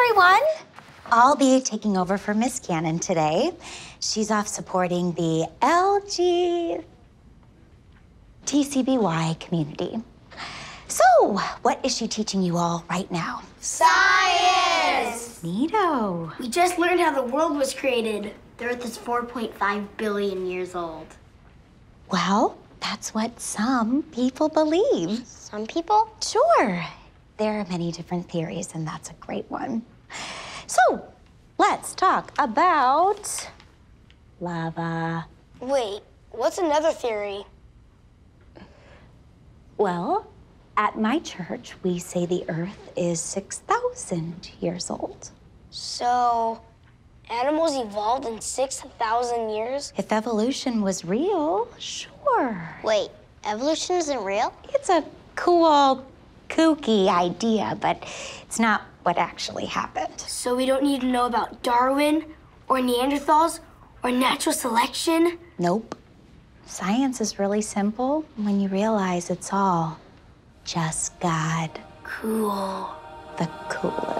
everyone. I'll be taking over for Miss Cannon today. She's off supporting the LG TCBY community. So, what is she teaching you all right now? Science! Neato. We just learned how the world was created. The Earth is 4.5 billion years old. Well, that's what some people believe. Some people? Sure. There are many different theories, and that's a great one. So, let's talk about lava. Wait, what's another theory? Well, at my church, we say the Earth is 6,000 years old. So, animals evolved in 6,000 years? If evolution was real, sure. Wait, evolution isn't real? It's a cool, kooky idea, but it's not what actually happened. So we don't need to know about Darwin or Neanderthals or natural selection? Nope. Science is really simple when you realize it's all just God, Cool. the coolest.